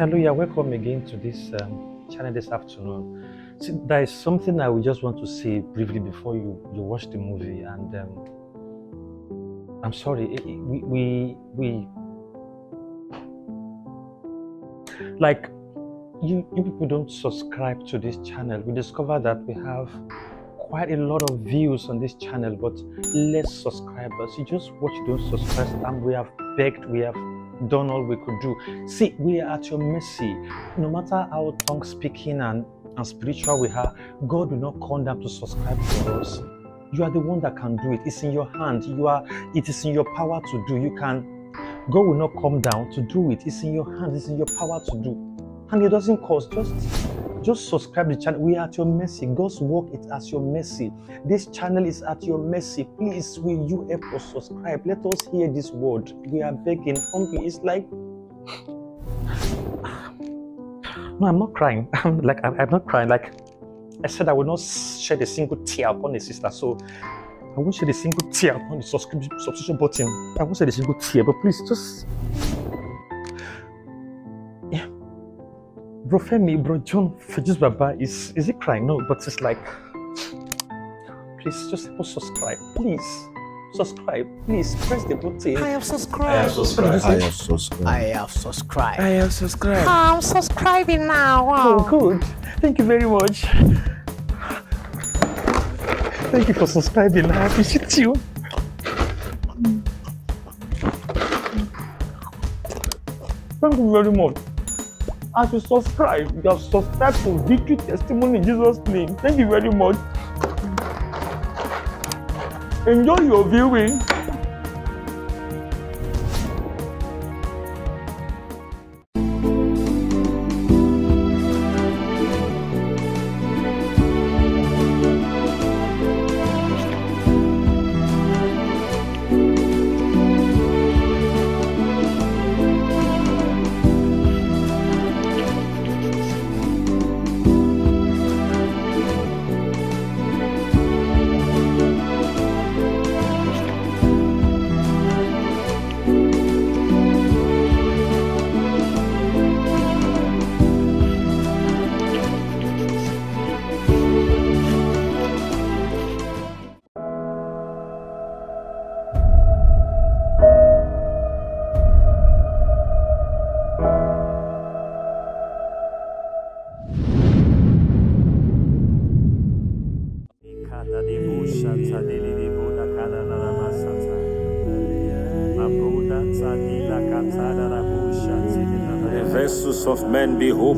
Hello, yeah, welcome again to this um, channel this afternoon. See, there is something I would just want to say briefly before you, you watch the movie, and um, I'm sorry, we, we, we, like, you, you people don't subscribe to this channel. We discover that we have quite a lot of views on this channel, but less subscribers. You just watch those subscribers, and we have begged, we have done all we could do. See, we are at your mercy. No matter how tongue speaking and, and spiritual we are, God will not come down to subscribe to us. You are the one that can do it. It's in your hand. You are. It is in your power to do. You can. God will not come down to do it. It's in your hand. It's in your power to do, and it doesn't cost. Just just subscribe the channel. We are at your mercy. God's work is at your mercy. This channel is at your mercy. Please, will you help us subscribe? Let us hear this word. We are begging humbly. It's like no, I'm not crying. I'm like I'm, I'm not crying. Like I said, I will not shed a single tear upon the sister. So I won't shed a single tear upon the subscription subscription button. I won't shed a single tear. But please, just Bro Femi, bro John Fejosbaba is is he crying? No, but it's like please just subscribe. Please. Subscribe. Please press the button. I have subscribed. subscribed. I have subscribed. I have subscribed. I have subscribed. Ah, I'm subscribing now. Oh, Wow. good. Thank you very much. Thank you for subscribing. I appreciate you. Thank you very much. As you subscribe, you have subscribed to Victory Testimony in Jesus' name. Thank you very much. Enjoy your viewing.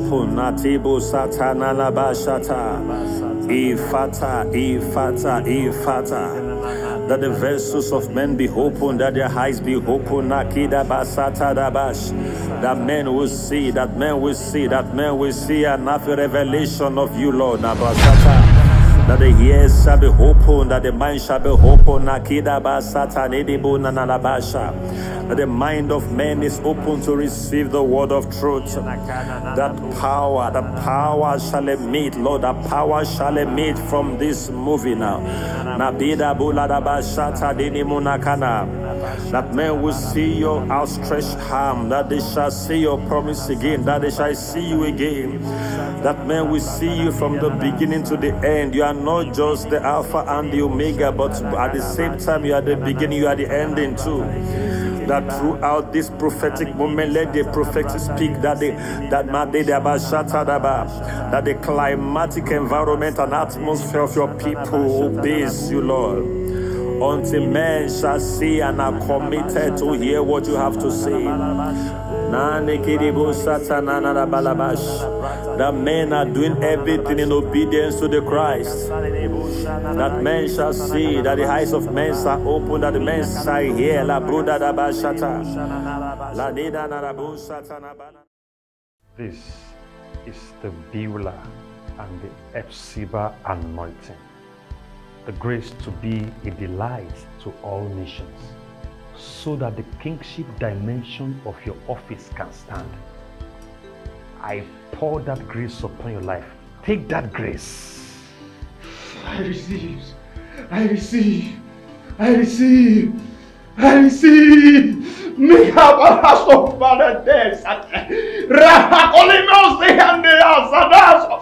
Be Ifata, Ifata, Ifata. That the vessels of men be open, that their eyes be open, Nakida Basata Dabash. That men will see, that men will see, that men will see another revelation of you, Lord. That the ears shall be open, that the mind shall be open, Nakida Basata Nidibu Nanalabasha the mind of man is open to receive the word of truth. That power, that power shall meet, Lord, that power shall meet from this movie now. That men will see your outstretched arm, that they shall see your promise again, that they shall see you again. That men will see you from the beginning to the end. You are not just the Alpha and the Omega, but at the same time, you are the beginning, you are the ending too that throughout this prophetic moment, let the prophetic speak that the that that the climatic environment and atmosphere of your people obeys you, Lord. Until men shall see and are committed to hear what you have to say. That men are doing everything in obedience to the Christ. That men shall see, that the eyes of men shall open, that the men shall hear. This is the Beulah and the Hephzibah anointing. The grace to be a delight to all nations, so that the kingship dimension of your office can stand. I pour that grace upon your life. Take that grace. I receive. I receive. I receive. Εσύ! Μη χαμπαρά στο παρετέσατε! Ράχα κολλημός δε αντέα σαν άσο!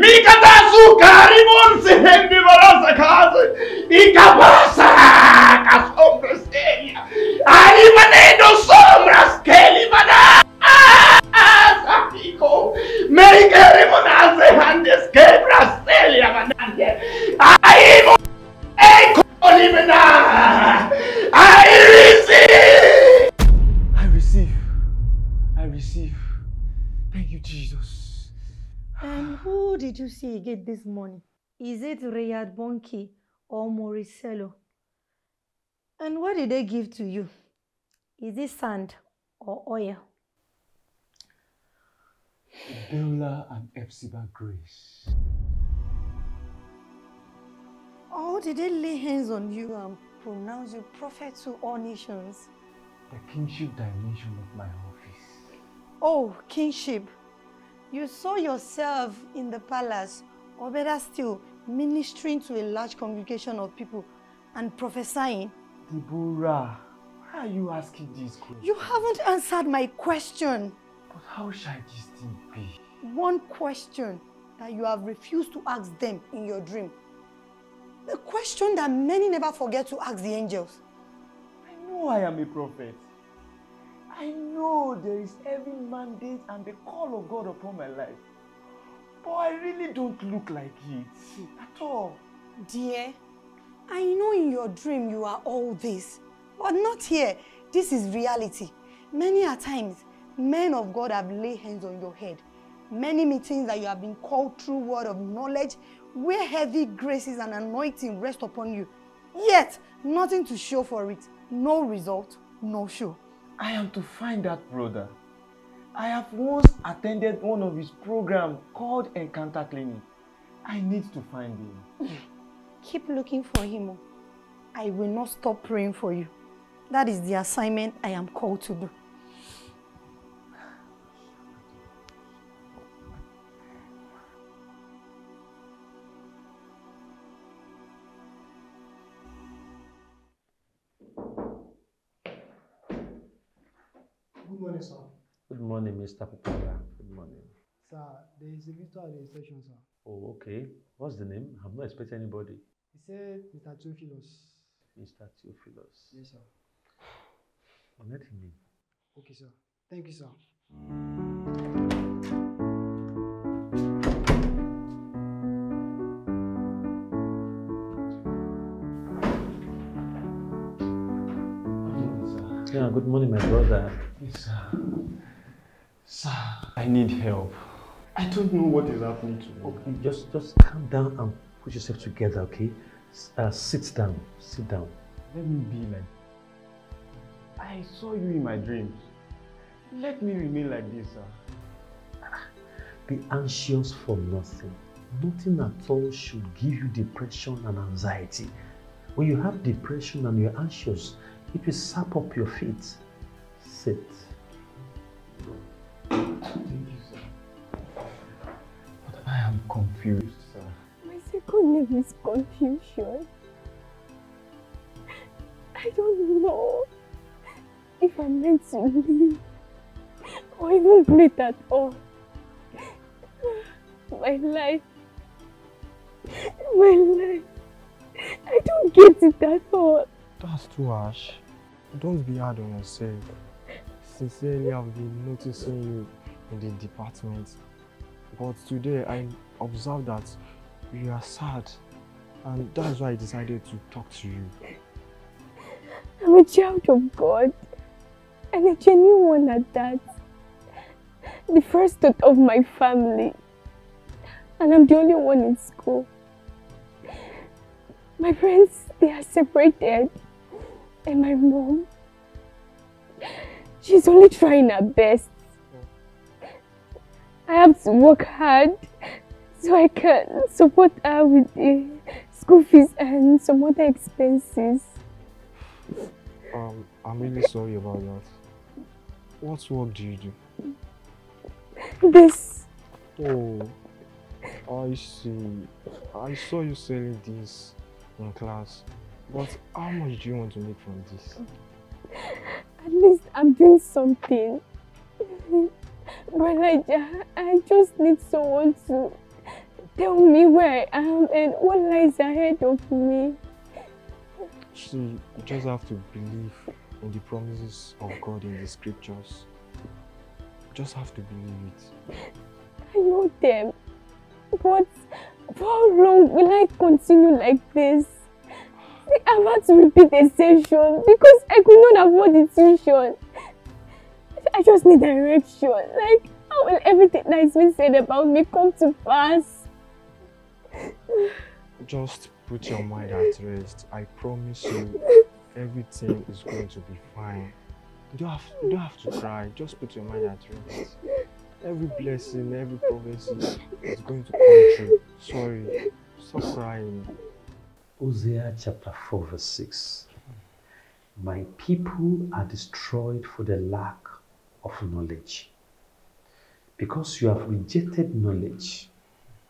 Μη κατά σου κάρι μόν σε έντι βαρά σε κάζε! Η καπάσα κασόμπρα στέλια! Αρήμανε το σόμπρα σκέλιμανα! Άσα πίκο! Με η κέρι μόν άσε αντέ σκέπρα στέλια μανάντε! Αήμω! Εκολλημενά! Αήμω! I receive. I receive. I receive. Thank you, Jesus. And who did you see again this morning? Is it Riyad Bonki or Mauricello? And what did they give to you? Is it sand or oil? Beulah and Hephzibah Grace. Oh, did they lay hands on you and pronounce you prophet to all nations? The kingship dimension of my office. Oh, kingship. You saw yourself in the palace, or better still, ministering to a large congregation of people and prophesying. Deborah, why are you asking these questions? You haven't answered my question. But how shall this thing be? One question that you have refused to ask them in your dream. The question that many never forget to ask the angels. I know I am a prophet. I know there is every mandate and the call of God upon my life. But I really don't look like it at all. Dear, I know in your dream you are all this, but not here. This is reality. Many a times, men of God have laid hands on your head. Many meetings that you have been called through word of knowledge, where heavy graces and anointing rest upon you. Yet, nothing to show for it. No result, no show. I am to find that brother. I have once attended one of his programs called Encounter Clinic. I need to find him. Keep looking for him. oh. I will not stop praying for you. That is the assignment I am called to do. Good morning, Mr. Popera. Good morning. Sir, there is a visitor at the station, sir. Oh, okay. What's the name? I'm not expecting anybody. He said Mr. Theophilus. Mr. Theophilus. Yes, sir. Let him in. Okay, sir. Thank you, sir. Yeah, good morning, my brother. Yes, sir. Sir, I need help. I don't know what is happening to me. Okay, just just calm down and put yourself together, okay? Uh, sit down. Sit down. Let me be like. I saw you in my dreams. Let me remain like this, sir. Be anxious for nothing. Nothing at all should give you depression and anxiety. When you have depression and you're anxious, it will sap up your feet, sit. Thank you, sir. But I am confused, sir. My second name is confusion. I don't know if I'm meant to live or even breathe at all. My life, my life, I don't get it at all. That's too harsh. Don't be hard on yourself. Sincerely, I've been noticing you in the department. But today, I observed that you are sad. And that's why I decided to talk to you. I'm a child of God and a genuine one at that. The first thought of my family, and I'm the only one in school. My friends, they are separated, and my mom, she's only trying her best. I have to work hard so I can support her with the school fees and some other expenses. Um, I'm really sorry about that. What work do you do? This, Oh, I see. I saw you selling this in class. But how much do you want to make from this? At least I'm doing something. Elijah, I just need someone to tell me where I am and what lies ahead of me. See, you just have to believe in the promises of God in the scriptures. You just have to believe it. I know them. But for how long will I continue like this? I've had to repeat a session because I could not afford the tuition. I just need direction. Like, how will everything that has been said about me come to pass? Just put your mind at rest. I promise you, everything is going to be fine. You don't have, you don't have to cry. Just put your mind at rest. Every blessing, every prophecy is going to come true. Sorry, stop crying. Hosea chapter 4, verse 6. My people are destroyed for the lack of knowledge. Because you have rejected knowledge,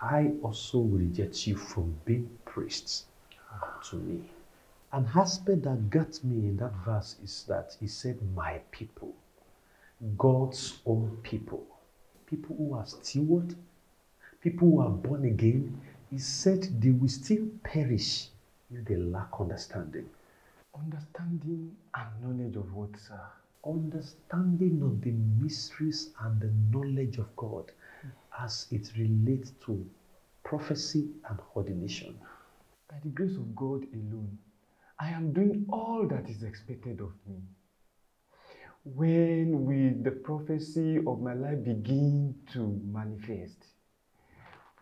I also reject you from being priests to me. An aspect that got me in that verse is that he said, My people, God's own people, people who are steward, people who are born again. He said they will still perish if they lack understanding. Understanding and knowledge of what, sir? Understanding of the mysteries and the knowledge of God as it relates to prophecy and ordination. By the grace of God alone, I am doing all that is expected of me. When will the prophecy of my life begin to manifest?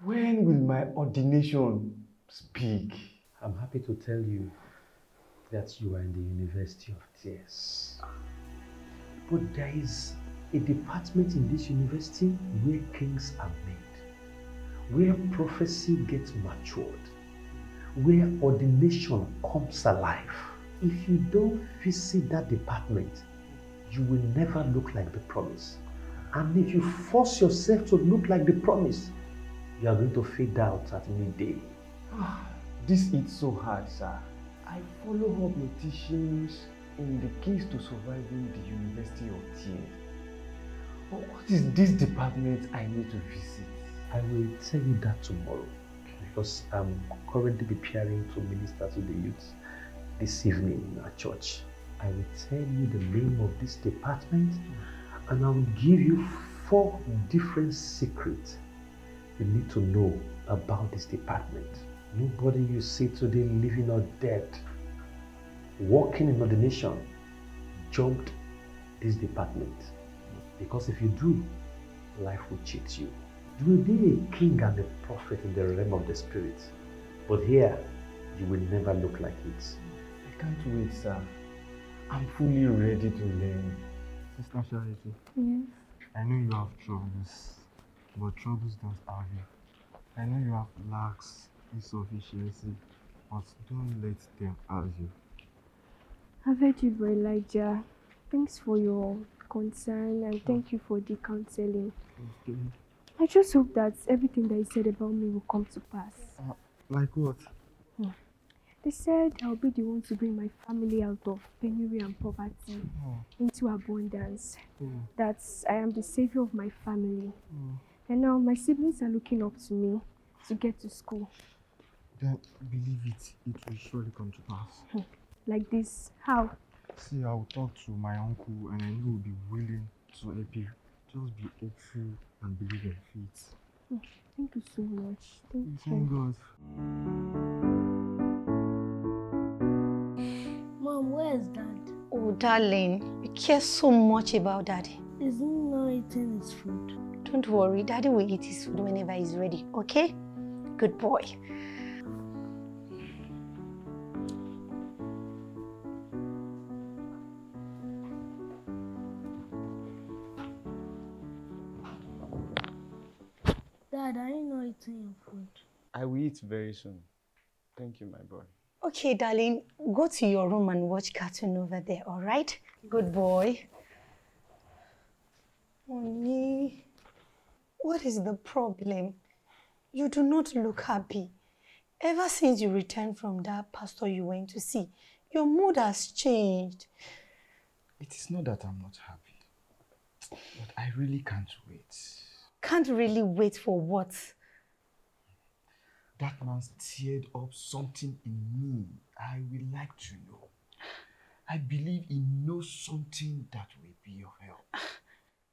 When will my ordination speak? I'm happy to tell you that you are in the University of Tears. But there is a department in this university where kings are made, where prophecy gets matured, where ordination comes alive. If you don't visit that department, you will never look like the promise. And if you force yourself to look like the promise, you are going to fade out at midday. Ah, this is so hard, sir. I follow up your teachings in the keys to surviving the University of Tears. What is this department I need to visit? I will tell you that tomorrow because I'm currently preparing to minister to the youth this evening at church. I will tell you the name of this department and I will give you four different secrets you need to know about this department. Nobody you see today living or dead, working in ordination, jumped this department. Because if you do, life will cheat you. You will be a king and a prophet in the realm of the spirit. But here, you will never look like it. I can't wait, sir. I'm fully ready to learn. Sister Charity, Yes. I know you have troubles, but troubles don't have you. I know you have lacks, insufficiency, but don't let them have you. I've heard you, Elijah. Thanks for your concern and thank you for the counseling. I just hope that everything that you said about me will come to pass. Uh, like what? Hmm. They said I'll be the one to bring my family out of penury and poverty Oh, into abundance. oh, That I am the savior of my family. oh. And now my siblings are looking up to me to get to school. Then believe it, it will surely come to pass. Like this. How? See, I will talk to my uncle and I know he will be willing to help you. Just be hopeful and believe in faith. Oh, thank you so much. Thank Thank you. God. Mom, where's Dad? Oh, darling, you care so much about daddy. Is he not eating his food? Don't worry, daddy will eat his food whenever he's ready, okay? Good boy. Eating your food? I will eat very soon. Thank you, my boy. Okay, darling, go to your room and watch cartoon over there, all right? Good boy. Honey, what is the problem? You do not look happy. Ever since you returned from that pastor you went to see, your mood has changed. It is not that I'm not happy, but I really can't wait. Can't really wait for what? That man stirred up something in me I would like to know. I believe he knows something that will be of help.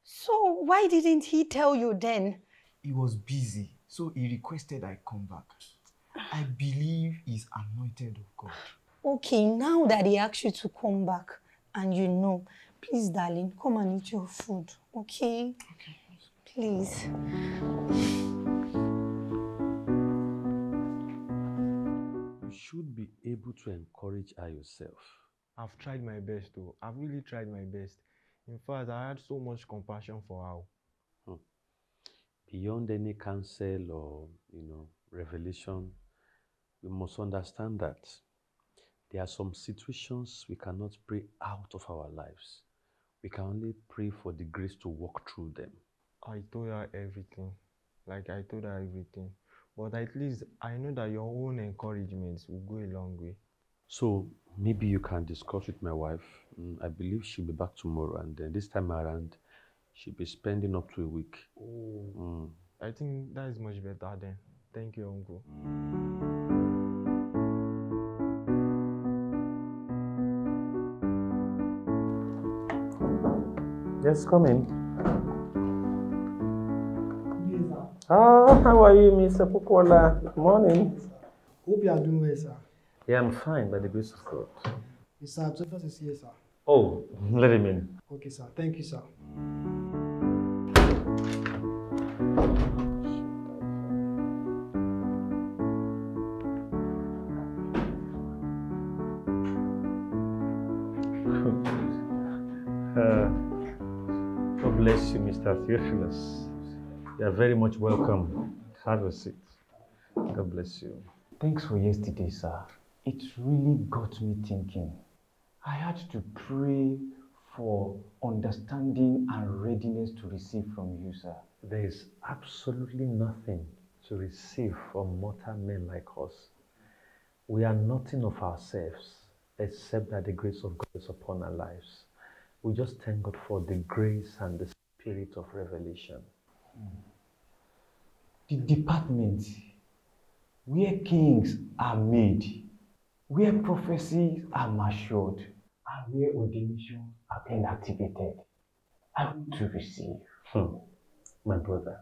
So why didn't he tell you then? He was busy, so he requested I come back. I believe he's anointed of God. Okay, now that he asked you to come back and you know, please, darling, come and eat your food, okay? Okay. Please. Should be able to encourage her yourself. I've tried my best though. I've really tried my best. In fact, I had so much compassion for her. Hmm. Beyond any counsel or, you know, revelation, we must understand that there are some situations we cannot pray out of our lives. We can only pray for the grace to walk through them. I told her everything. Like I told her everything. But at least I know that your own encouragements will go a long way. So maybe you can discuss with my wife. Mm, I believe she'll be back tomorrow, and then this time around, she'll be spending up to a week. Oh. Mm. I think that is much better then. Thank you, uncle. Yes, come in. Ah, how are you, Mr. Pukola? Morning. Hope you are doing well, sir. Yeah, I'm fine by the grace of God. Mr. Joseph is here, sir. Oh, let him in. Okay, sir. Thank you, sir. Uh, God bless you, Mr. Theophilus. You are very much welcome. Have a seat. God bless you. Thanks for yesterday, sir. It really got me thinking. I had to pray for understanding and readiness to receive from you, sir. There is absolutely nothing to receive from mortal men like us. We are nothing of ourselves except that the grace of God is upon our lives. We just thank God for the grace and the spirit of revelation. Hmm. The department where kings are made, where prophecies are matured, and where ordinations are being activated. I want to receive. Hmm. My brother,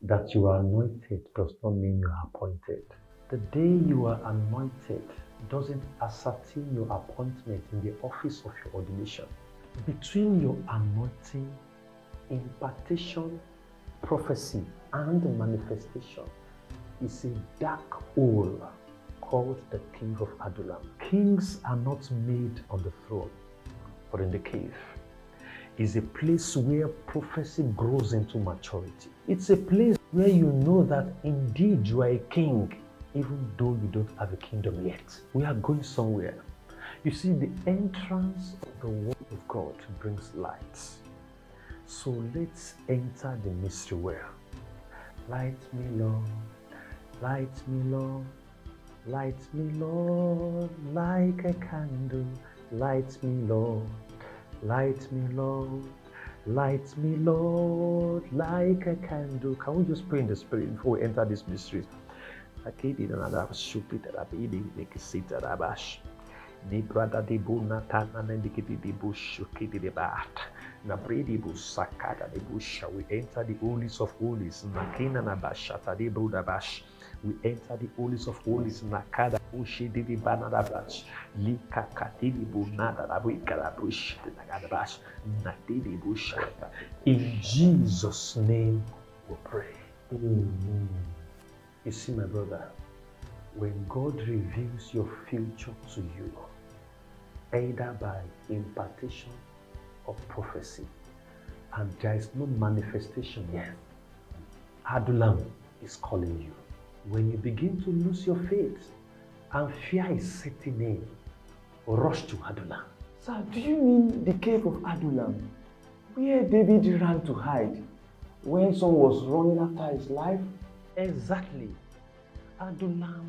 that you are anointed does not mean you are appointed. The day you are anointed doesn't ascertain your appointment in the office of your ordination. Between your anointing, impartation, prophecy, and manifestation is a dark hole called the cave of Adullam. Kings are not made on the throne, but in the cave. Is a place where prophecy grows into maturity. It's a place where you know that indeed you are a king, even though you don't have a kingdom yet. We are going somewhere. You see, the entrance of the Word of God brings light. So let's enter the mystery well. Light me, Lord. Light me, Lord. Light me, Lord, like a candle. Light me, Lord. Light me, Lord. Light me, Lord, like a candle. Can we just pray in the spirit before we enter this mystery? Ni brada de bu natana na ndikiti de bu shukiti de bat. We enter the holies of holies. We enter the holies of holies. Nakada bushi de de banana bash. Lika katili bu nada da bu bush. Nakada bash. Busha. In Jesus' name we pray. Amen. You see, my brother, when God reveals your future to you, either by impartation or prophecy, and there is no manifestation yet, Adullam is calling you. When you begin to lose your faith and fear is setting in, rush to Adullam. Sir, do you mean the cave of Adullam, where David ran to hide when someone was running after his life? Exactly. Adullam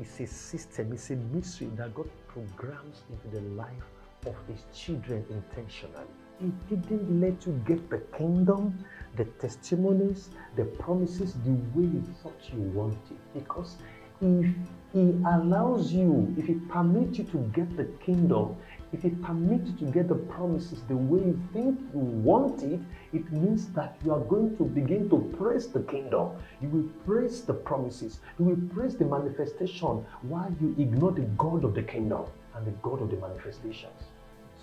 is a system, it's a mystery that God programs into the life of his children intentionally. Mm. He didn't let you get the kingdom, the testimonies, the promises the way you thought you wanted. Because if he allows you, if he permits you to get the kingdom, if he permits you to get the promises the way you think you want it, it means that you are going to begin to praise the kingdom. You will praise the promises. You will praise the manifestation while you ignore the God of the kingdom and the God of the manifestations.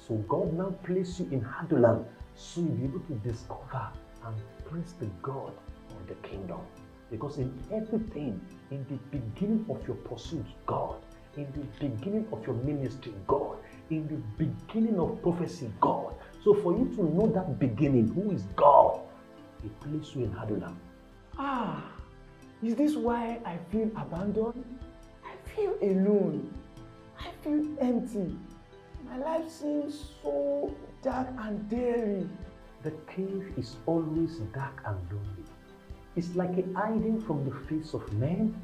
So God now places you in Hadulam so you'll be able to discover and praise the God of the kingdom. Because in everything, in the beginning of your pursuit, God, in the beginning of your ministry, God, in the beginning of prophecy, God. So for you to know that beginning, who is God, He placed you in Hadulam. Ah, is this why I feel abandoned? I feel alone. I feel empty. My life seems so dark and dreary. The cave is always dark and lonely. It's like a hiding from the face of men,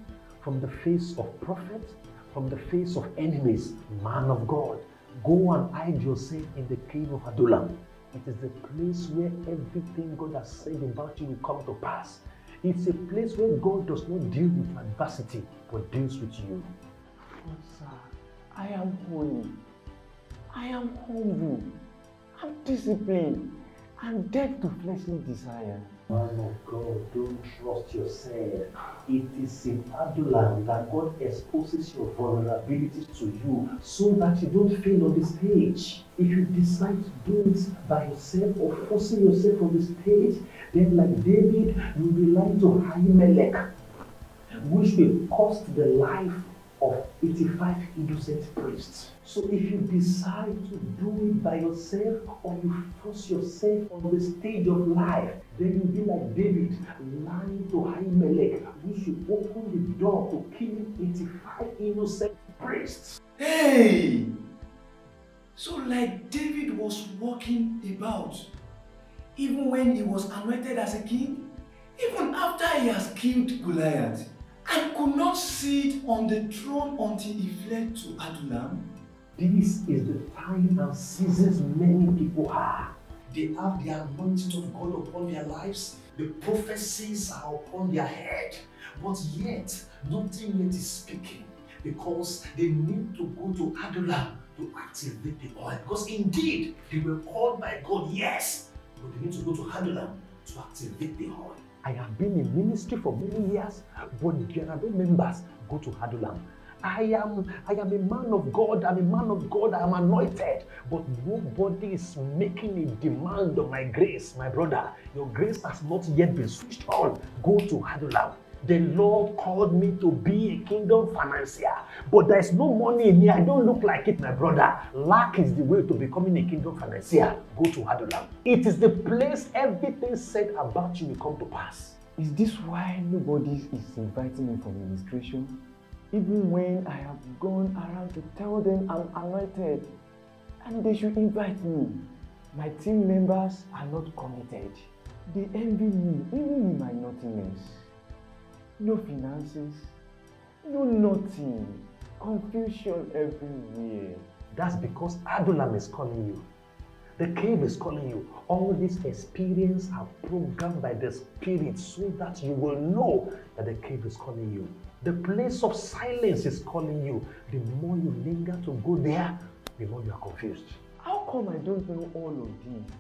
from the face of prophets, from the face of enemies, man of God. Go and hide yourself in the cave of Adullam. It is the place where everything God has said about you will come to pass. It's a place where God does not deal with adversity, but deals with you. But sir, I am holy. I am humble. I'm disciplined. I'm dead to fleshly desire. Man of God, don't trust yourself. It is in Adullam that God exposes your vulnerabilities to you so that you don't fail on the stage. If you decide to do it by yourself or forcing yourself on the stage, then like David, you'll be like to Ahimelech, which will cost the life of 85 innocent priests. So if you decide to do it by yourself or you force yourself on the stage of life, then you'll be like David, lying to Ahimelech, which will open the door to killing 85 innocent priests. Hey! So, like David was walking about, even when he was anointed as a king, even after he has killed Goliath, and could not sit on the throne until he fled to Adullam. This is the time and seasons many people are. They have the anointing of God upon their lives, the prophecies are upon their head, but yet nothing yet is speaking because they need to go to Adullam to activate the oil. Because indeed, they were called by God, yes, but they need to go to Adullam to activate the oil. I have been in ministry for many years, but there are no members go to Hadulam. I am I am a man of God, I'm a man of God, I am anointed, but nobody is making a demand on my grace, my brother. Your grace has not yet been switched on. Go to Hadulam. The Lord called me to be a kingdom financier, but there's no money in here. I don't look like it, my brother. Lack is the way to becoming a kingdom financier. Go to Hadulam. It is the place everything said about you will come to pass. Is this why nobody is inviting me for ministration? Even when I have gone around to tell them I'm anointed and they should invite me, my team members are not committed. They envy me even in my nothingness. No finances, no nothing, confusion everywhere. That's because Adulam is calling you. The cave is calling you. All these experiences are programmed by the Spirit so that you will know that the cave is calling you. The place of silence is calling you. The more you linger to go there, the more you are confused. How come I don't know all of this?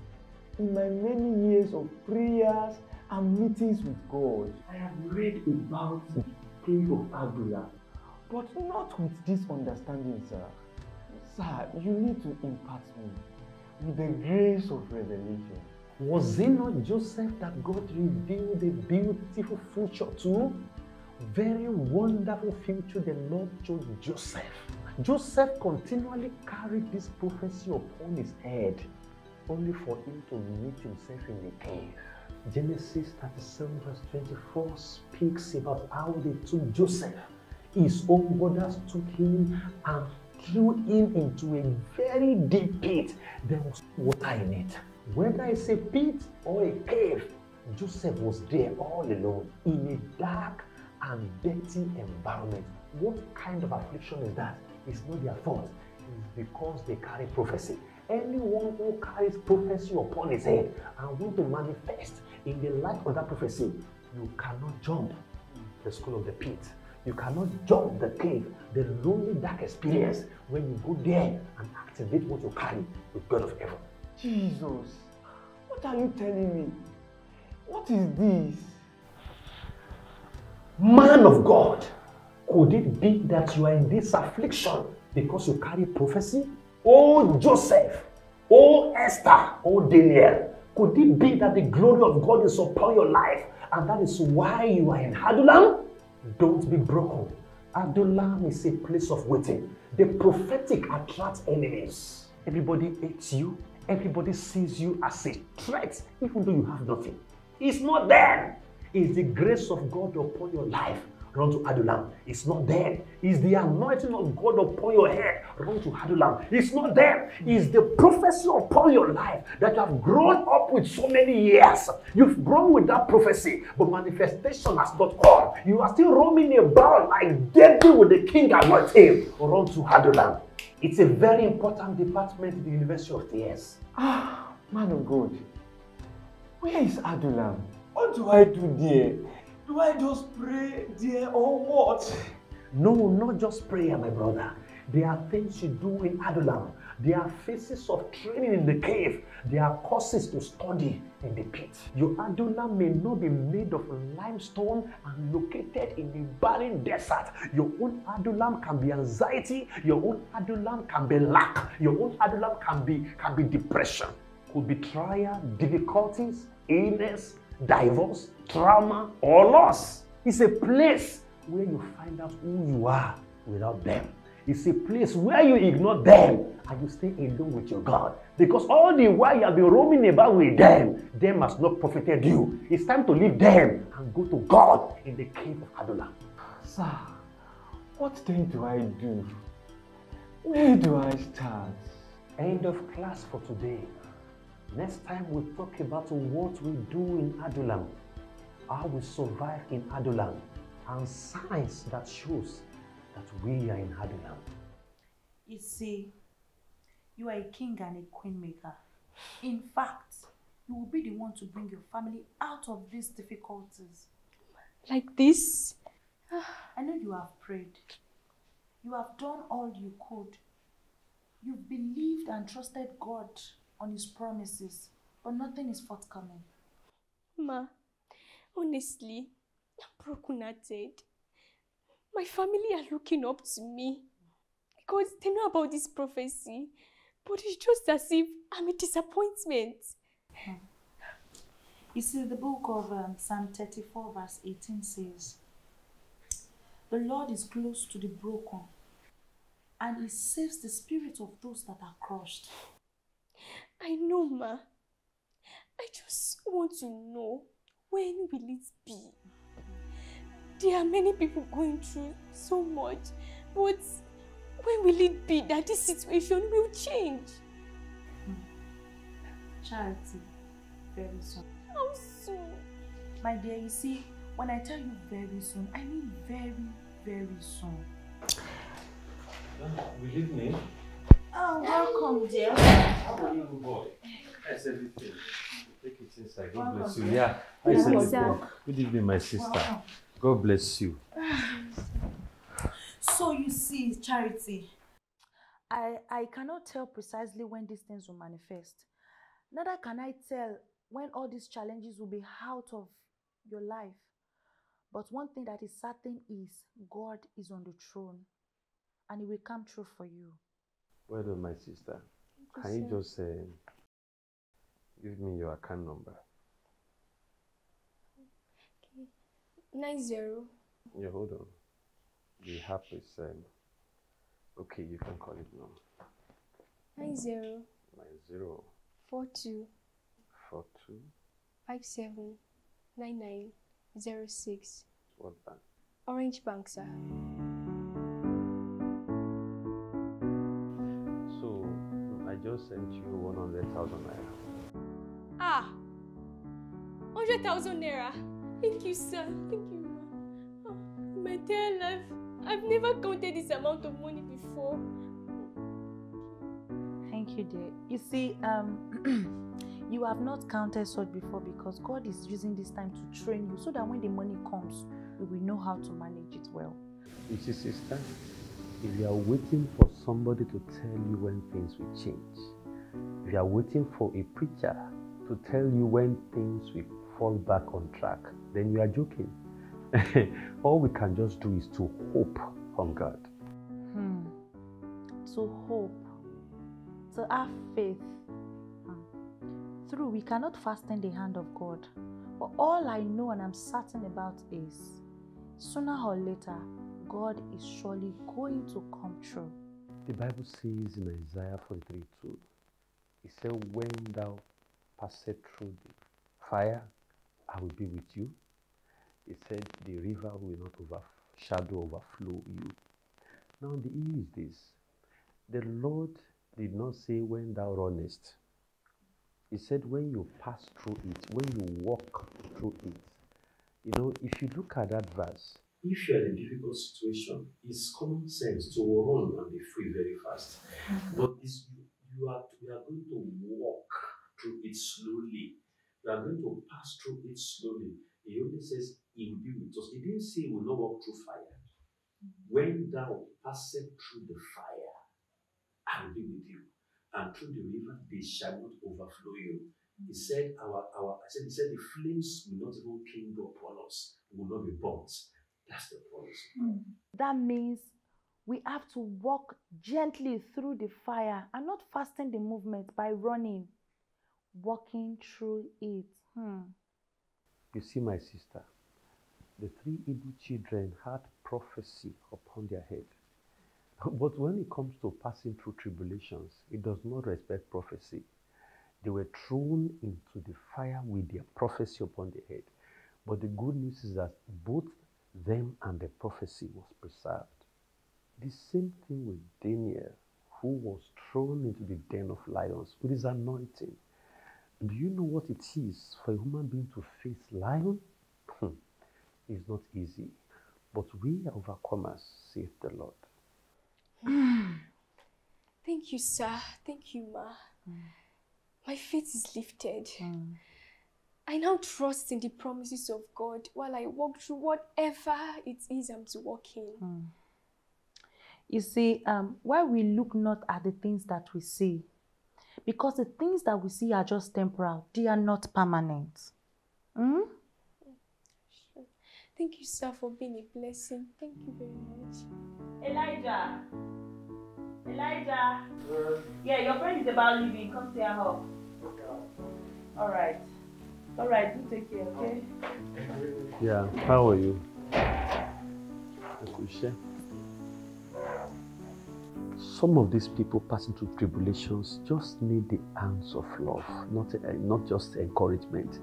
In my many years of prayers and meetings with God, I have read about the cave of Adullam, but not with this understanding, sir. Sir, you need to impart me with the grace of revelation. Was it not Joseph that God revealed a beautiful future to? Very wonderful future the Lord chose Joseph. Joseph continually carried this prophecy upon his head, only for him to meet himself in the cave. Genesis 37, verse 24 speaks about how they took Joseph. His own brothers took him and threw him into a very deep pit. There was water in it. Whether it's a pit or a cave, Joseph was there all alone in a dark and dirty environment. What kind of affliction is that? It's not their fault. It's because they carry prophecy. Anyone who carries prophecy upon his head and want to manifest in the light of that prophecy, you cannot jump the school of the pit. You cannot jump the cave, the lonely dark experience when you go there and activate what you carry with God of heaven. Jesus, what are you telling me? What is this? Man of God, could it be that you are in this affliction because you carry prophecy? Oh Joseph, oh Esther, oh Daniel, could it be that the glory of God is upon your life and that is why you are in Adullam? Don't be broken. Adullam is a place of waiting. The prophetic attracts enemies. Everybody hates you. Everybody sees you as a threat, even though you have nothing. It's not there. It's the grace of God upon your life. Run to Adullam. It's not there. It's the anointing of God upon your head. Run to Adullam. It's not there. It's the prophecy upon your life that you have grown up with so many years. You've grown with that prophecy, but manifestation has not come. You are still roaming about like David with the king anointing. Run to Adullam. It's a very important department in the University of Tears. Ah, man of God. Where is Adullam? What do I do there? Do I just pray there or what? No, not just prayer, my brother. There are things you do in Adullam. There are phases of training in the cave. There are courses to study in the pit. Your Adullam may not be made of limestone and located in a barren desert. Your own Adullam can be anxiety. Your own Adullam can be lack. Your own Adullam can be can be depression. Could be trial, difficulties, illness, divorce, trauma, or loss. It's a place where you find out who you are without them. It's a place where you ignore them and you stay alone with your God. Because all the while you have been roaming about with them, them has not profited you. It's time to leave them and go to God in the cave of Adullam. Sir, what then do I do? Where do I start? End of class for today. Next time we'll talk about what we do in Adullam, how we survive in Adullam, and signs that shows that we are in Adullam. You see, you are a king and a queen maker. In fact, you will be the one to bring your family out of these difficulties. Like this? I know you have prayed. You have done all you could. You've believed and trusted God on His promises, but nothing is forthcoming. Ma, honestly, I'm broken-hearted. My family are looking up to me because they know about this prophecy, but it's just as if I'm a disappointment. You see, the book of um, Psalm 34, verse 18 says, The Lord is close to the broken, and He saves the spirit of those that are crushed. I know, Ma. I just want to know when will it be? There are many people going through so much, but when will it be that this situation will change? Charity, very soon. How soon? My dear, you see, when I tell you very soon, I mean very, very soon. Good evening. Oh, welcome, dear. How are you, boy? How's everything? Take it inside. God bless you. Yeah. Welcome, everything? Good evening, my sister. God bless you. So you see, Charity, I, I cannot tell precisely when these things will manifest. Neither can I tell when all these challenges will be out of your life. But one thing that is certain is God is on the throne and He will come true for you. Well done, my sister. you, Can you sir. just uh, give me your account number? Okay. Nine zero. Yeah, hold on. The app is um, okay. You can call it now. Nine zero Nine zero four two four two. five seven nine nine zero six. What bank? Orange Bank, sir. Just sent you one hundred thousand naira. Ah, hundred thousand naira. Thank you, sir. Thank you, ma. In my entire life, I've never counted this amount of money before. Thank you, dear. You see, um, you have not counted such before because God is using this time to train you so that when the money comes, you will know how to manage it well. You see, sister, if you are waiting for somebody to tell you when things will change, if you are waiting for a preacher to tell you when things will fall back on track, then you are joking. All we can just do is to hope on God. Hmm. To hope, to have faith. Through, we cannot fasten the hand of God. But all I know and I'm certain about is sooner or later, God is surely going to come true. The Bible says in Isaiah 43 2, it said, When thou passest through the fire, I will be with you. It said, The river will not overshadow, overflow you. Now, the issue is this the Lord did not say, When thou runnest. He said, When you pass through it, when you walk through it. You know, if you look at that verse, if you're in a difficult situation, it's common sense to run and be free very fast. Mm-hmm. But it's, you, you are we are going to walk through it slowly. We are going to pass through it slowly. He only says he will be with us. He didn't say he will not walk through fire. Mm-hmm. When thou passest through the fire, I will be with you. And through the river they shall not overflow you. Mm-hmm. He said, Our our I said, He said the flames will not even kindle upon us, we will not be burnt. That's the promise. That means we have to walk gently through the fire and not fasten the movement by running, walking through it. Hmm. You see, my sister, the three Hebrew children had prophecy upon their head. But when it comes to passing through tribulations, it does not respect prophecy. They were thrown into the fire with their prophecy upon their head. But the good news is that both them and the prophecy was preserved. The same thing with Daniel, who was thrown into the den of lions with his anointing. Do you know what it is for a human being to face lion? Hmm. it's not easy. But we are overcomers, saith the Lord. Thank you, sir. Thank you, ma. Mm. My faith is lifted. Mm. I now trust in the promises of God while I walk through whatever it is I'm to walk in. You see, um, why we look not at the things that we see, because the things that we see are just temporal, they are not permanent. Hmm? Sure. Thank you, sir, for being a blessing. Thank you very much. Elijah. Elijah. Yeah, your friend is about leaving. Come say her up. All right. All right, do take care, okay? Yeah, how are you? Some of these people passing through tribulations just need the hands of love, not, uh, not just encouragement.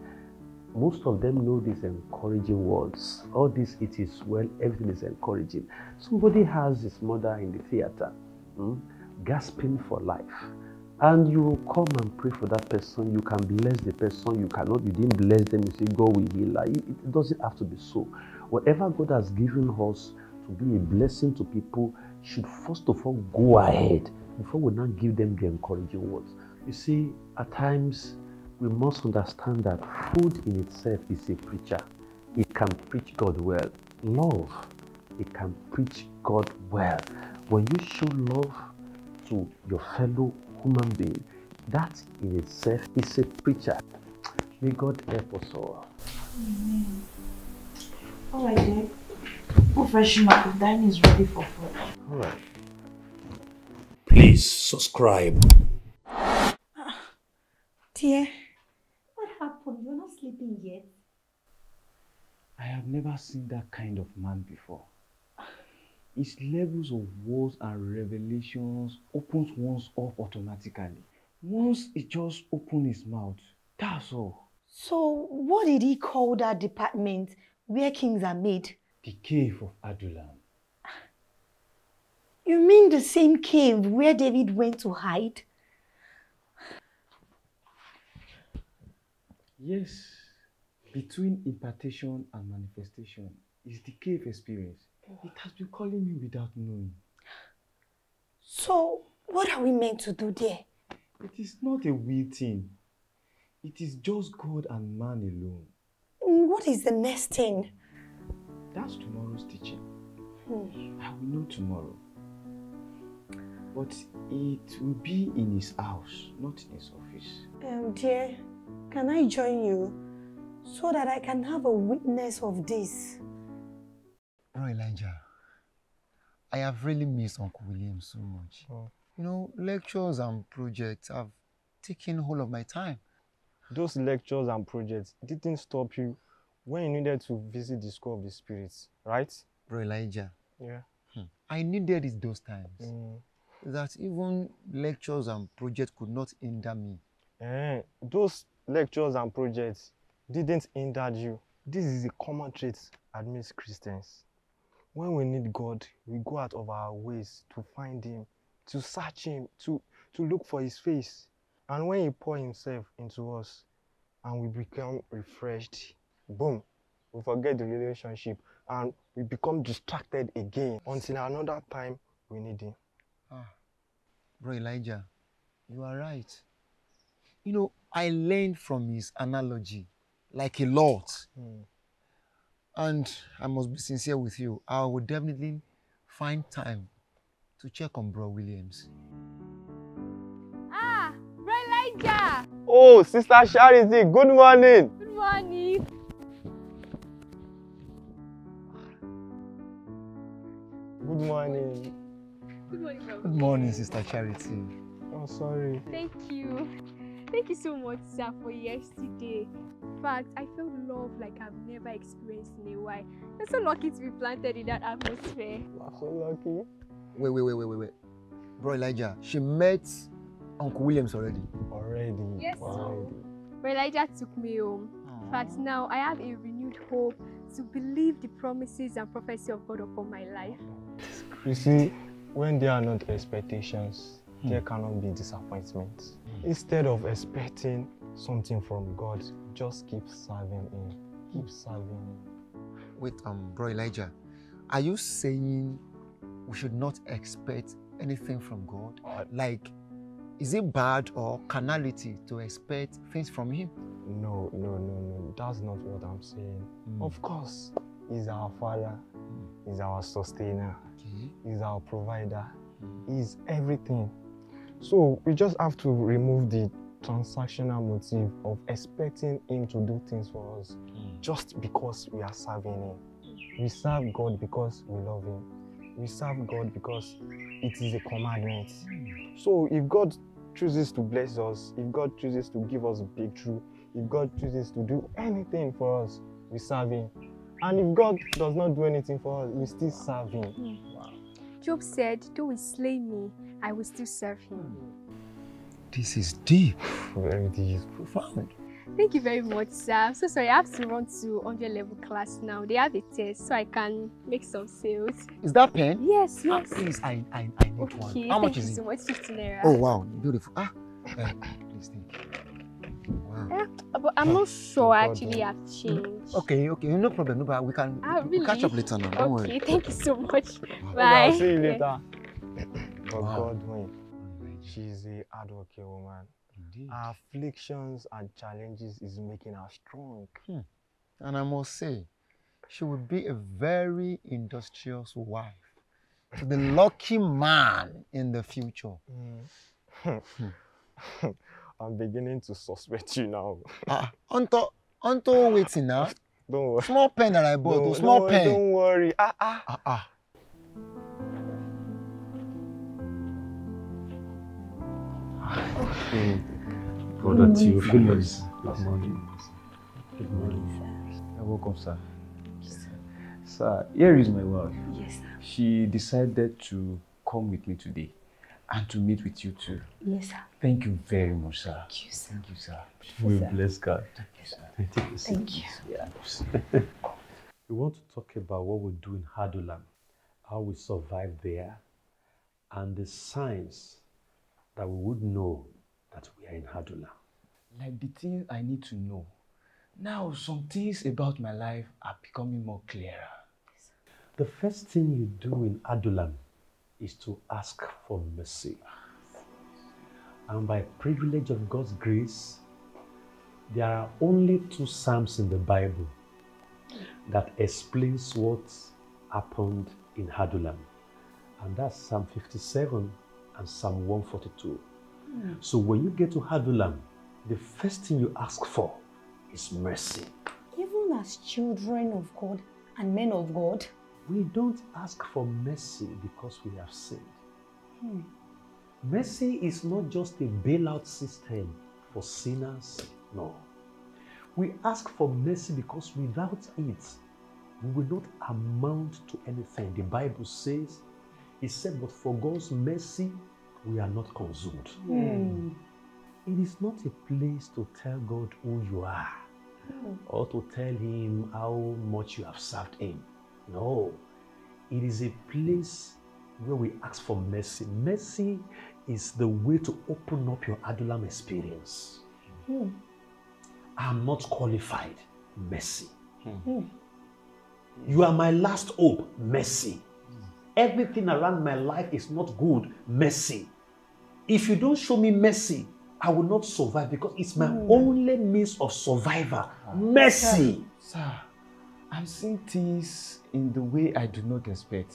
Most of them know these encouraging words. All this, it is well, everything is encouraging. Somebody has his mother in the theater, hmm, gasping for life. And you come and pray for that person. You can bless the person. You cannot, you didn't bless them. You say, God will heal. It, it doesn't have to be so. Whatever God has given us to be a blessing to people should first of all go ahead before we now give them the encouraging words. You see, at times we must understand that food in itself is a preacher. It can preach God well. Love, it can preach God well. When you show love to your fellow human being, that in itself is a preacher. May God help us all. Amen. All right, then. Go freshen up. The dining is ready for food. All right. Please subscribe. Ah, dear, what happened? You're not sleeping yet. I have never seen that kind of man before. His levels of words and revelations opens one's up automatically. Once he just open his mouth, that's all. So, what did he call that department where kings are made? The cave of Adullam. You mean the same cave where David went to hide? Yes, between impartation and manifestation is the cave experience. It has been calling me without knowing. So, what are we meant to do there? It is not a we thing. It is just God and man alone. Mm, What is the next thing? That's tomorrow's teaching. Hmm. I will know tomorrow. But it will be in his house, not in his office. Um, dear, can I join you so that I can have a witness of this? Bro Elijah, I have really missed Uncle William so much. You know, lectures and projects have taken hold of my time. Those lectures and projects didn't stop you when you needed to visit the school of the spirits, right? Bro Elijah, Yeah. hmm, I needed it those times. Mm. That even lectures and projects could not hinder me. Eh, those lectures and projects didn't hinder you. This is a common trait amidst Christians. When we need God, we go out of our ways to find Him, to search Him, to, to look for His face. And when He pour Himself into us and we become refreshed, boom, we forget the relationship and we become distracted again until another time we need Him. Ah, Bro Elijah, you are right. You know, I learned from his analogy like a lot. Hmm. And I must be sincere with you. I will definitely find time to check on Bro Williams. Ah, Bro Elijah! Oh, Sister Charity, good morning. Good morning. Good morning. Good morning, bro. Good morning, Sister Charity. Oh, sorry. Thank you. Thank you so much, sir, for yesterday. In fact, I felt love like I've never experienced in a while. I'm so lucky to be planted in that atmosphere. I'm so lucky. Wait, wait, wait, wait, wait, wait. Bro Elijah, she met Uncle Williams already. Already. Yes. Already. Bro Elijah took me home. In fact, now I have a renewed hope to believe the promises and prophecy of God upon my life. You see, when there are not expectations, there hmm. cannot be disappointment. Hmm. Instead of expecting something from God, just keep serving Him. Keep serving Him. Wait, um, Bro Elijah, are you saying we should not expect anything from God? Like, is it bad or carnality to expect things from Him? No, no, no, no. That's not what I'm saying. Hmm. Of course, He's our Father, He's our sustainer, He's our provider, He's everything. So we just have to remove the transactional motive of expecting Him to do things for us hmm. just because we are serving Him. We serve God because we love Him. We serve God because it is a commandment. Hmm. So if God chooses to bless us, if God chooses to give us breakthrough, if God chooses to do anything for us, we serve Him. And if God does not do anything for us, we still serve Him. Wow. Job said, Though he slay me, I will still serve him. This is deep. Very deep. Profound. Thank you very much, sir. I'm so sorry. I have to run to 100 level class now. They have a test so I can make some sales. Is that pen? Yes, Ah, yes. please, I, I, I need Okay, one. thank How much you is so much. 50 naira. Oh, wow. Beautiful. Ah, eh, please take. Wow. Eh, but I'm not sure I actually oh. have changed. Okay, okay, no problem. No, but we can Ah, we'll catch up later now. Don't okay, worry. thank you so much. Okay, Bye. I'll see you Yeah. But God, when she's a hardworking woman. Her afflictions and challenges is making her strong. Hmm. And I must say, she will be a very industrious wife to the lucky man in the future. I'm beginning to suspect you now. Ah, Unto, Unto waiting now. Don't worry. Small pen that I bought, oh, small don't, pen. Don't worry. Ah, ah. Ah, ah. Morning, Theophilus. sir. Good morning. Good morning. You're welcome, sir. Sir, here is my wife. Yes, sir. She decided to come with me today and to meet with you too. Yes, sir. Thank you very much, sir. Thank you, sir. Thank you, sir. We bless God. Thank you, sir. Take a seat, Thank you. Yeah. We want to talk about what we do in Hadulam, how we survive there, and the signs that we would know that we are in Hadulam. Like the things I need to know. Now, some things about my life are becoming more clearer. The first thing you do in Adullam is to ask for mercy. And by privilege of God's grace, there are only two psalms in the Bible that explains what happened in Hadulam. And that's Psalm 57 and Psalm 142. Hmm. So when you get to Hadulam, the first thing you ask for is mercy. Even as children of God and men of God. We don't ask for mercy because we have sinned. Hmm. Mercy is not just a bailout system for sinners, no. We ask for mercy because without it, we will not amount to anything. The Bible says, it said, but for God's mercy, we are not consumed. Hmm. It is not a place to tell God who you are or to tell Him how much you have served Him. No, it is a place where we ask for mercy. Mercy is the way to open up your Adulam experience. Hmm. I'm not qualified. Mercy. Hmm. You are my last hope. Mercy. Everything around my life is not good. Mercy. If you don't show me mercy, I will not survive because it's my Hmm. only means of survival. Mercy. Sir, I'm seeing things in the way I do not expect.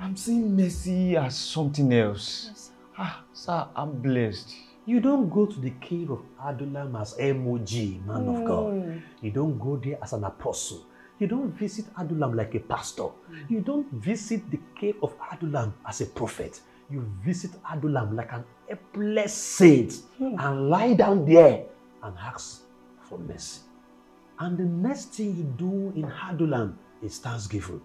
I'm seeing mercy as something else. Ah, sir, I'm blessed. You don't go to the cave of Adullam as MOG, man of God. Mm. You don't go there as an apostle. You don't visit Adullam like a pastor. You don't visit the cave of Adullam as a prophet. You visit Adullam like an helpless saint and lie down there and ask for mercy. And the next thing you do in Adullam is thanksgiving.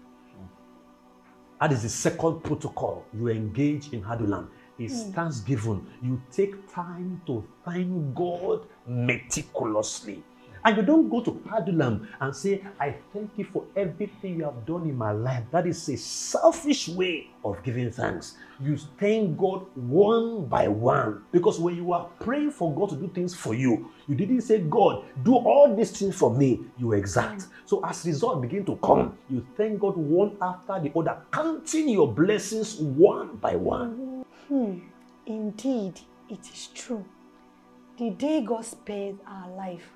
That is the second protocol you engage in Hadulam. Is Mm. thanksgiving. You take time to thank God meticulously. And you don't go to Hadulam and say, I thank you for everything you have done in my life. That is a selfish way of giving thanks. You thank God one by one. Because when you are praying for God to do things for you, you didn't say, God, do all these things for me. You exact. So as result begin to come, you thank God one after the other, counting your blessings one by one. Hmm. Indeed, it is true. The day God spared our life,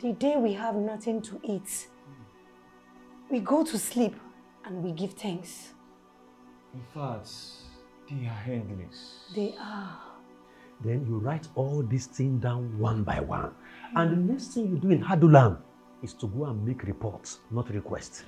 the day we have nothing to eat, we go to sleep and we give thanks. In fact, they are endless. They are. Then you write all these things down one by one. And the next thing you do in Hadulam is to go and make reports, not requests.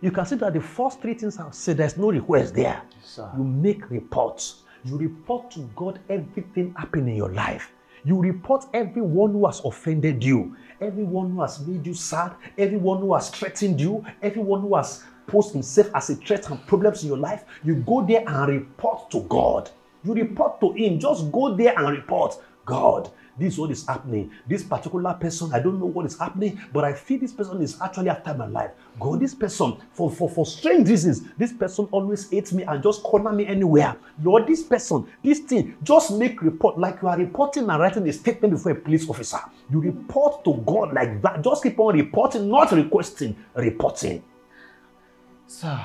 You can see that the first three things I've said, there's no request there. sir. You make reports. You report to God everything happening in your life. You report everyone who has offended you, everyone who has made you sad, everyone who has threatened you, everyone who has posed himself as a threat and problems in your life. You go there and report to God. You report to Him. Just go there and report. God, this is what is happening. This particular person, I don't know what is happening, but I feel this person is actually after my life. God, this person, for, for, for strange reasons, this person always hates me and just corner me anywhere. Lord, this person, this thing, just make report like you are reporting and writing a statement before a police officer. You report to God like that. Just keep on reporting, not requesting, reporting. Sir,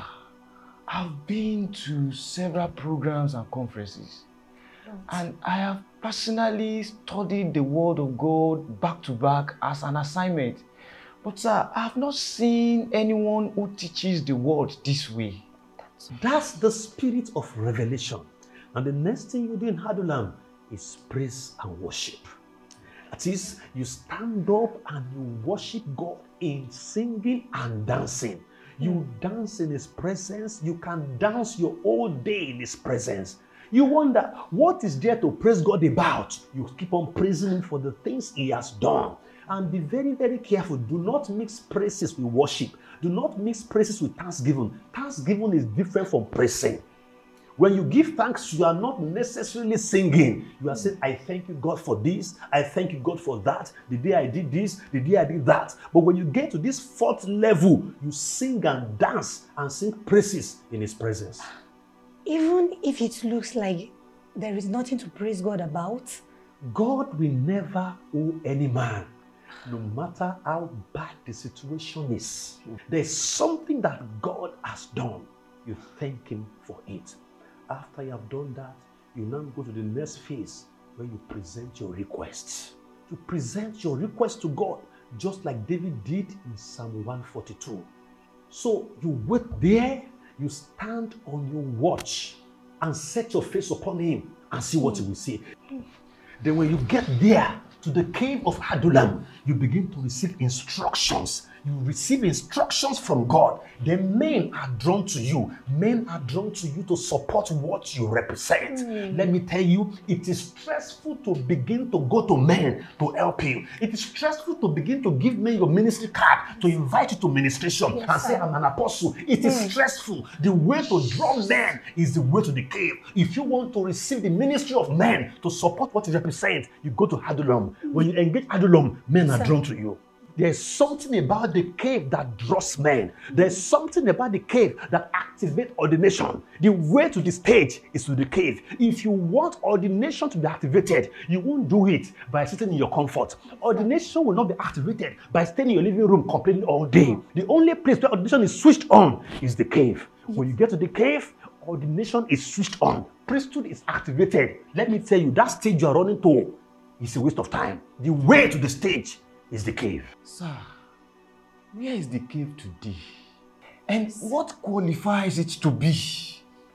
I've been to several programs and conferences, and I have personally studied the Word of God back to back as an assignment. But, sir, I have not seen anyone who teaches the Word this way. That's the spirit of revelation. And the next thing you do in Hadulam is praise and worship. That is, you stand up and you worship God in singing and dancing. You mm. dance in His presence. You can dance your whole day in His presence. You wonder, what is there to praise God about? You keep on praising Him for the things He has done. And be very, very careful. Do not mix praises with worship. Do not mix praises with thanksgiving. Thanksgiving is different from praising. When you give thanks, you are not necessarily singing. You are saying, I thank you, God, for this. I thank you, God, for that. The day I did this, the day I did that. But when you get to this fourth level, you sing and dance and sing praises in His presence. Even if it looks like there is nothing to praise God about, God will never owe any man, no matter how bad the situation is. There's something that God has done. You thank Him for it. After you have done that, you now go to the next phase where you present your requests. You present your request to God, just like David did in Psalm 142. So you wait there, you stand on your watch and set your face upon him and see what he will say. Then when you get there to the cave of Adullam, you begin to receive instructions. You receive instructions from God. Then men are drawn to you. Men are drawn to you to support what you represent. Mm. Let me tell you, it is stressful to begin to go to men to help you. It is stressful to begin to give men your ministry card to invite you to ministration Yes, and say. I'm an apostle. It is Mm. stressful. The way to draw men is the way to the cave. If you want to receive the ministry of men to support what you represent, you go to Adullam. When you engage Adullam, men are Sir. drawn to you. There's something about the cave that draws men. There's something about the cave that activates ordination. The way to the stage is to the cave. If you want ordination to be activated, you won't do it by sitting in your comfort. Ordination will not be activated by staying in your living room complaining all day. The only place where ordination is switched on is the cave. When you get to the cave, ordination is switched on. Priesthood is activated. Let me tell you, that stage you are running to is a waste of time. The way to the stage is the cave. Sir, where is the cave today? And what qualifies it to be?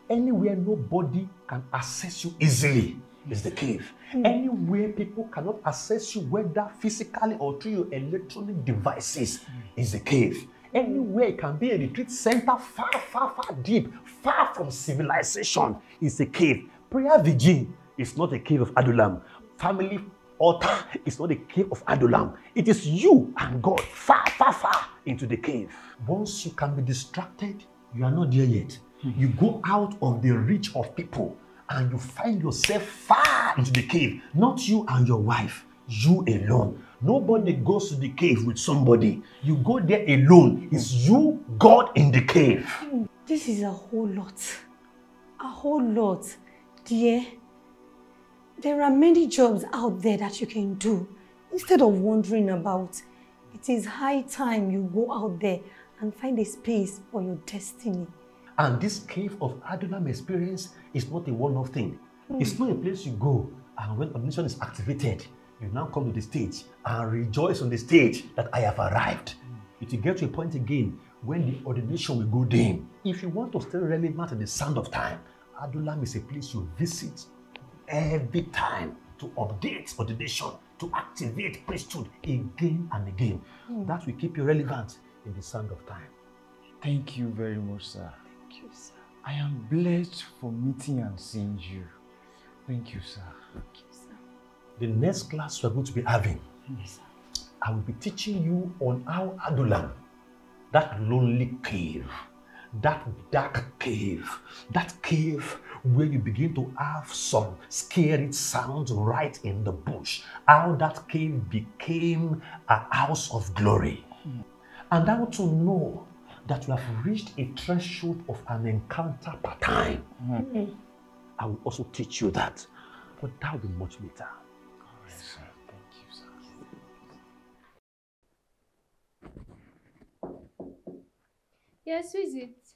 Anywhere nobody can access you easily is the cave. Hmm. Anywhere people cannot access you, whether physically or through your electronic devices, hmm. is the cave. Anywhere it can be a retreat center far, far, far deep, far from civilization, is a cave. Prayer vigil is not a cave of Adullam. Family altar is not a cave of Adullam. It is you and God far, far, far into the cave. Once you can be distracted, you are not there yet. You go out of the reach of people and you find yourself far into the cave. Not you and your wife, you alone. Nobody goes to the cave with somebody. You go there alone. It's you, God in the cave. This is a whole lot. A whole lot. Dear, there are many jobs out there that you can do instead of wondering about. It is high time you go out there and find a space for your destiny. And this cave of Adullam experience is not a one-off thing. Hmm. It's not a place you go and when ordination is activated, you now come to the stage and rejoice on the stage that I have arrived. Hmm. It will get to a point again when the ordination will go dim. If you want to stay relevant in the sound of time, Adullam is a place you visit every time to update ordination, to activate priesthood again and again. Hmm. That will keep you relevant in the sound of time. Thank you very much, sir. Thank you, sir. I am blessed for meeting and seeing you. Thank you, sir. Thank you, sir. The next class we're going to be having, hmm. yes, sir. I will be teaching you on how Adullam, that lonely cave, that dark cave, that cave where you begin to have some scary sounds right in the bush, how that cave became a house of glory. And how to know that you have reached a threshold of an encounter per time. I will also teach you that, but that will be much later. Yes, who is it?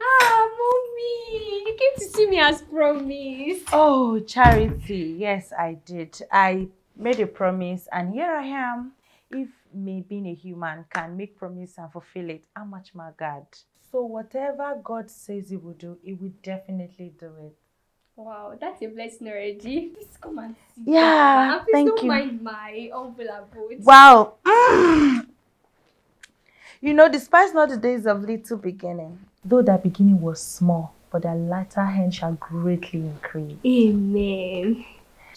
Ah, mommy! You came to see me as promised. Oh, Charity, yes, I did. I made a promise, and here I am. If me being a human can make promise and fulfill it, how much more God? So whatever God says He will do, He will definitely do it. Wow, that's a blessing already. Please come and sit Yeah. And please thank don't you. mind my envelope. Wow. You know, despite not the days of little beginning, though their beginning was small, but their latter end shall greatly increase. Amen.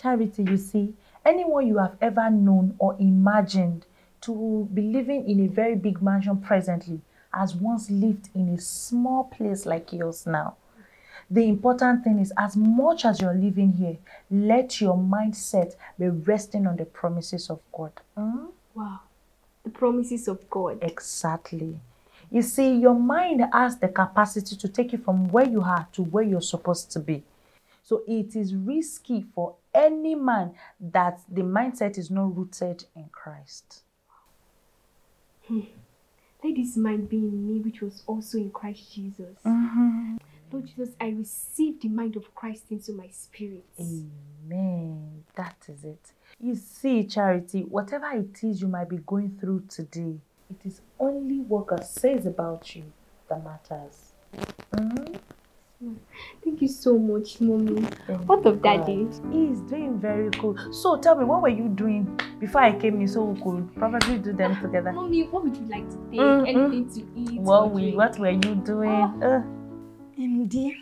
Charity, you see, anyone you have ever known or imagined to be living in a very big mansion presently has once lived in a small place like yours now. The important thing is, as much as you're living here, let your mindset be resting on the promises of God. Hmm? Wow. The promises of God. Exactly. You see, your mind has the capacity to take you from where you are to where you're supposed to be. So it is risky for any man that the mindset is not rooted in Christ. Hmm. let this mind be in me, which was also in Christ Jesus. Mhm. Lord Jesus, I receive the mind of Christ into my spirit. Amen. That is it. You see, Charity, whatever it is you might be going through today, it is only what God says about you that matters. Mhm. Thank you so much, Mommy. What of Daddy? He's doing very cool. So tell me, what were you doing before I came in so we could probably do them together? Mommy, what would you like to take? Mhm. Anything to eat? What, we, what were you doing? Uh, MD,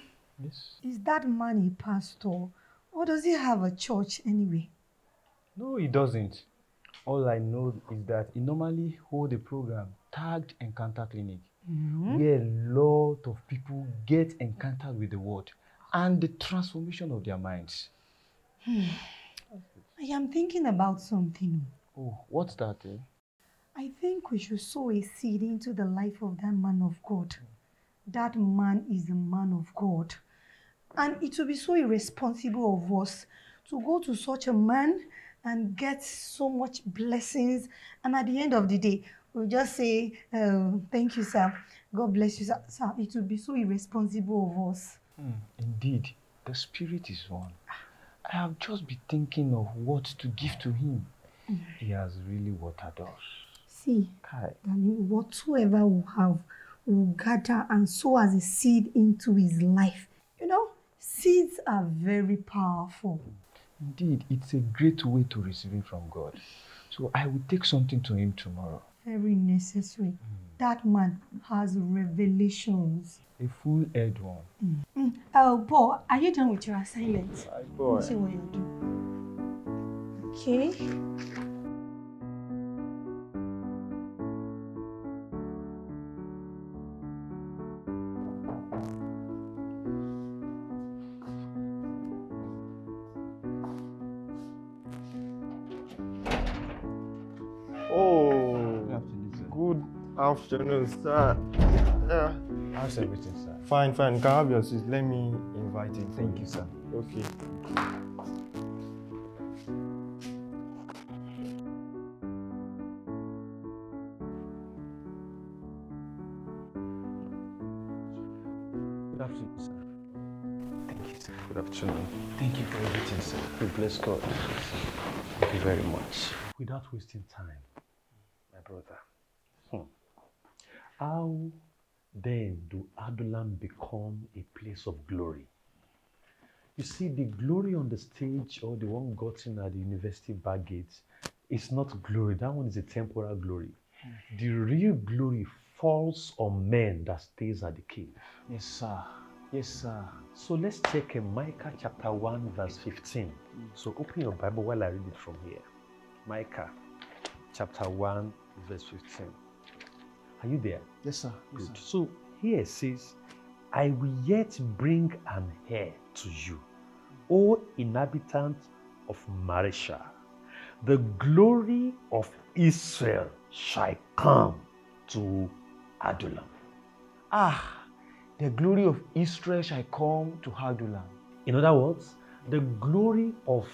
is that man a pastor or does he have a church anyway? No, he doesn't. All I know is that he normally hold a program tagged Encounter Clinic, where a lot of people get encountered with the word and the transformation of their minds. I am thinking about something. Oh, what's that? Eh? I think we should sow a seed into the life of that man of God. That man is a man of God. And it will be so irresponsible of us to go to such a man and get so much blessings. And at the end of the day, we'll just say, uh, Thank you, sir. God bless you, sir. sir. It will be so irresponsible of us. Hmm, indeed, the spirit is one. I have just been thinking of what to give to him. He has really watered us. See, Kai. darling, whatsoever we have, will gather and sow as a seed into his life. You know, seeds are very powerful. Indeed, it's a great way to receive it from God. So I will take something to him tomorrow. Very necessary. Hmm. That man has revelations. A full head one. Mm. Oh, Paul, are you done with your assignment? boy. Let's see what you're doing. Okay. Afternoon, sir. Yeah. How's everything, sir? Fine, fine. You can have your seat. Let me invite you. Thank you, sir. Okay. Good afternoon, sir. Thank you, sir. Good afternoon. Thank you for everything, sir. We bless God. Thank you very much. Without wasting time, my brother, how then do Adullam become a place of glory? You see, the glory on the stage or the one gotten at the university bar gates is not glory. That one is a temporal glory. Mm-hmm. The real glory falls on men that stays at the cave. Yes, sir. Yes, sir. So let's take in Micah chapter 1, verse 15. Mm. So open your Bible while I read it from here. Micah chapter 1, verse 15. Are you there? Yes, sir. Yes, Good. sir. So here it says, I will yet bring an heir to you, O inhabitant of Mareshah. The glory of Israel shall come to Adullam. Ah, the glory of Israel shall come to Adullam. In other words, the glory of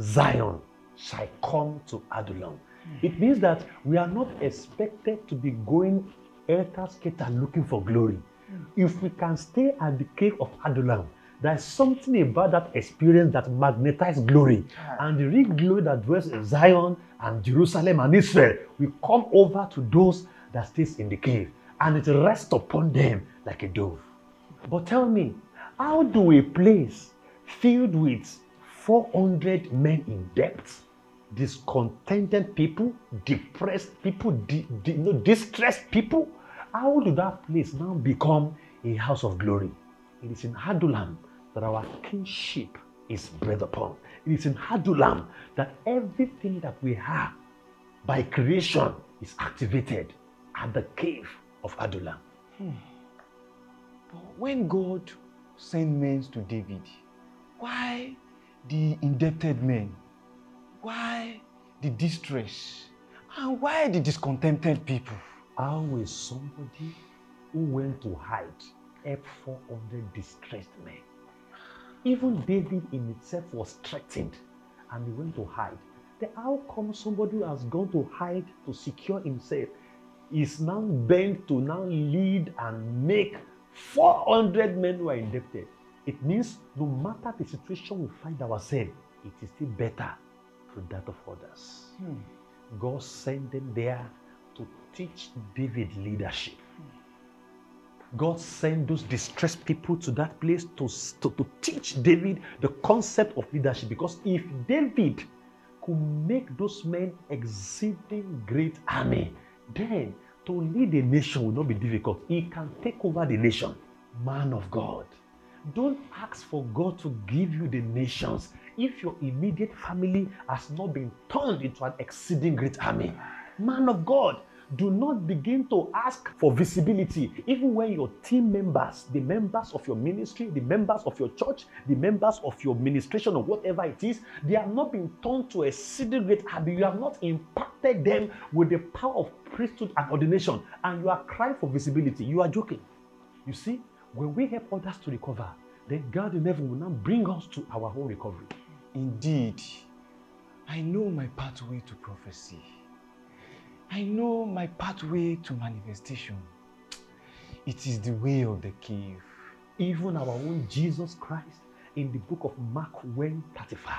Zion shall come to Adullam. It means that we are not expected to be going elter skater looking for glory. If we can stay at the cave of Adullam, there's something about that experience that magnetizes glory. And the real glory that dwells in Zion and Jerusalem and Israel will come over to those that stays in the cave and it rests upon them like a dove. But tell me, how do a place filled with 400 men in debt, discontented people, depressed people, di- di- distressed people, how do that place now become a house of glory? It is in Hadulam that our kingship is bred upon. It is in Hadulam that everything that we have by creation is activated at the cave of Adullam. Hmm. But when God sent men to David, why the indebted men? Why the distress? And why the discontented people? How is somebody who went to hide help 400 distressed men? Even David in itself was threatened and he went to hide. Then how come somebody who has gone to hide to secure himself is now bent to now lead and make 400 men who are indebted. It means no matter the situation we find ourselves, it is still better to that of others. Hmm. God sent them there to teach David leadership. God sent those distressed people to that place to, to, to teach David the concept of leadership. Because if David could make those men exceeding great army, then to lead a nation will not be difficult. He can take over the nation. Man of God. Don't ask for God to give you the nations if your immediate family has not been turned into an exceeding great army. Man of God, do not begin to ask for visibility. Even when your team members the members of your ministry the members of your church the members of your administration or whatever it is they have not been turned to a exceeding great army. You have not impacted them with the power of priesthood and ordination and you are crying for visibility. You are joking. You see when we help others to recover then god in heaven will now bring us to our own recovery Indeed, I know my pathway to prophecy. I know my pathway to manifestation. It is the way of the cave. even our own Jesus Christ in the book of Mark 1 35.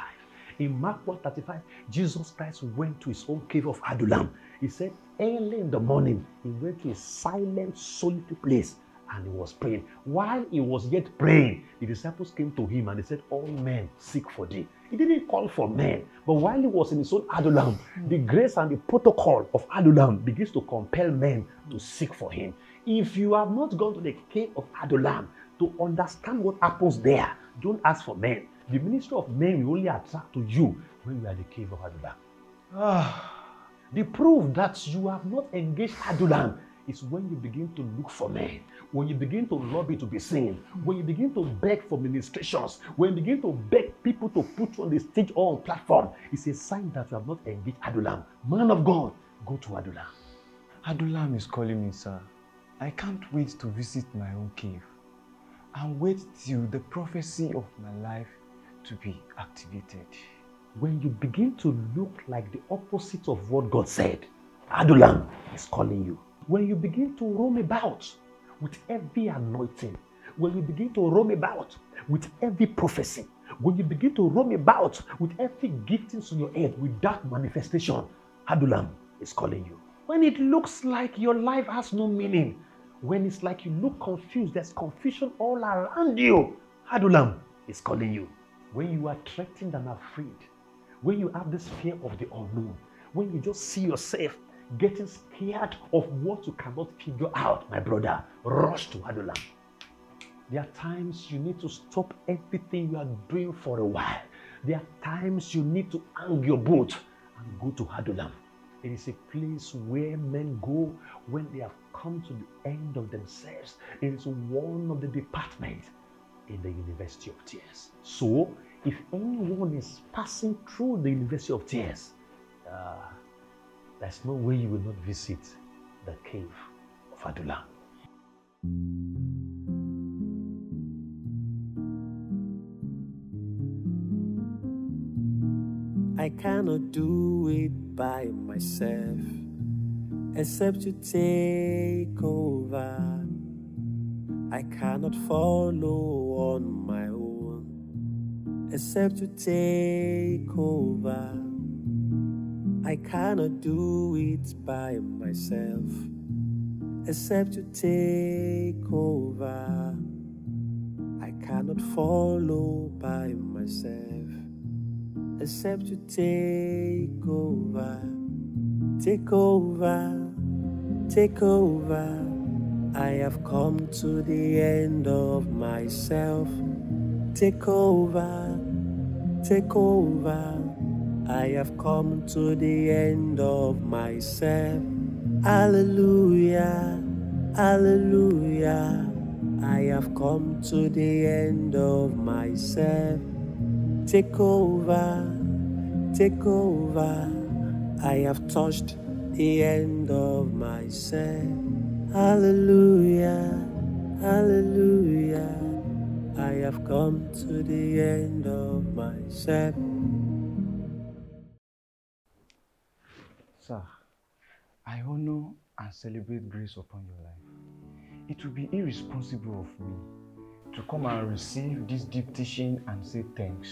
In Mark 1 35, Jesus Christ went to his own cave of Adullam. He said, early in the morning, he went to a silent, solitary place and he was praying. While he was yet praying, the disciples came to him and they said, All men seek for thee. He didn't call for men, but while he was in his own Adullam, the grace and the protocol of Adullam begins to compel men to seek for him. If you have not gone to the cave of Adullam to understand what happens there, don't ask for men. The ministry of men will only attract to you when you are the cave of Adullam. Ah, The proof that you have not engaged Adullam is when you begin to look for men, when you begin to lobby to be seen, when you begin to beg for ministrations, when you begin to beg people to put you on the stage or on platform. It's a sign that you have not engaged Adullam. Man of God, go to Adullam. Adulam is calling me, sir. I can't wait to visit my own cave and wait till the prophecy of my life to be activated. When you begin to look like the opposite of what God said, Adullam is calling you. When you begin to roam about with every anointing, when you begin to roam about with every prophecy, when you begin to roam about with every giftings on your head without manifestation, Adullam is calling you. When it looks like your life has no meaning, when it's like you look confused, there's confusion all around you, Adullam is calling you. When you are threatened and afraid, when you have this fear of the unknown, when you just see yourself getting scared of what you cannot figure out, my brother, rush to Adullam. There are times you need to stop everything you are doing for a while. There are times you need to hang your boat and go to Adullam. It is a place where men go when they have come to the end of themselves. It is one of the departments in the University of Tears. So, if anyone is passing through the University of Tears, uh, there's no way you will not visit the cave of Adullam. I cannot do it by myself, except to take over. I cannot follow on my own, except to take over. I cannot do it by myself, except to take over. I cannot follow by myself except to take over, take over, take over. I have come to the end of myself. Take over, take over. I have come to the end of myself. Hallelujah, hallelujah. I have come to the end of myself. Take over, take over. I have touched the end of myself. Hallelujah, hallelujah. I have come to the end of myself. Sir, I honor and celebrate grace upon your life. It would be irresponsible of me to come and receive this deep teaching and say thanks.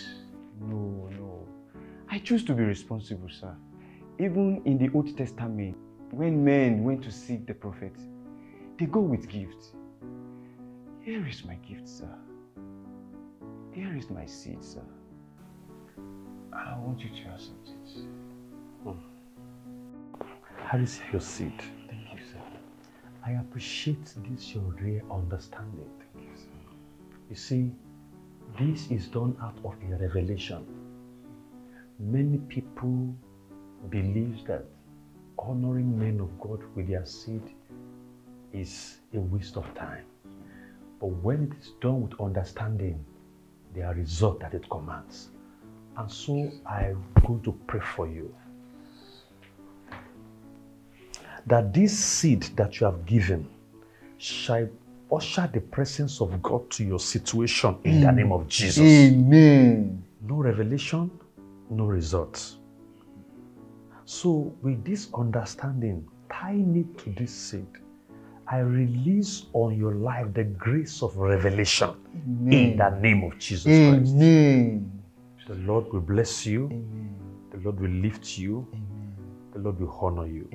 No, no. I choose to be responsible, sir. Even in the Old Testament, when men went to seek the prophet, they go with gifts. Here is my gift, sir. Here is my seed, sir. I want you to accept it. Here is your seed. Thank you, sir. I appreciate this your rare understanding. Thank you, sir. You see, this is done out of a revelation. Many people believe that honoring men of God with their seed is a waste of time. But when it is done with understanding, there are results that it commands. And so I'm going to pray for you that this seed that you have given shall usher the presence of God to your situation in the name of Jesus. Amen. No revelation, no results. So, with this understanding, tying it to this seed, I release on your life the grace of revelation in the name of Jesus Christ. Amen. The Lord will bless you. Amen. The Lord will lift you. Amen. The Lord will honor you.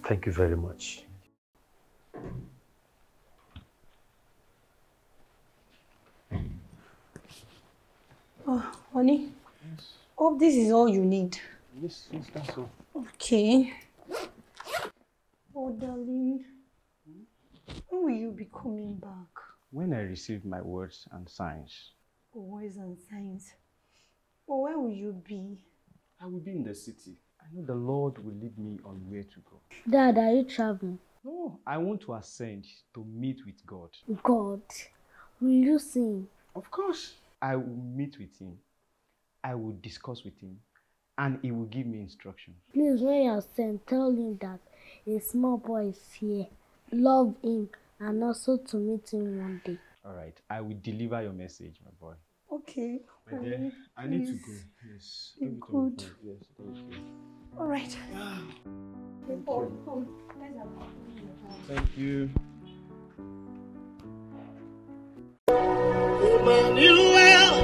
Amen. Thank you very much. Oh, honey. Hope this is all you need. Yes, yes, that's all. Okay. Oh, darling. When will you be coming back? When I receive my words and signs, Oh, words and signs. Oh, where will you be? I will be in the city. I know the Lord will lead me on where to go. Dad, are you traveling? No, I want to ascend to meet with God. God, will you sing? Of course. I will meet with Him. I will discuss with Him. And He will give me instructions. Please, when you ascend, tell him that a small boy is here. Love him and also to meet him one day. All right. I will deliver your message, my boy. Okay. My dear, honey, I need to please. go. Yes. Be Let me come good. home. Yes, thank you. All right. Thank you. come. Let's have a- Thank you. Emmanuel,